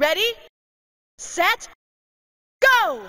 Ready? Set? Go!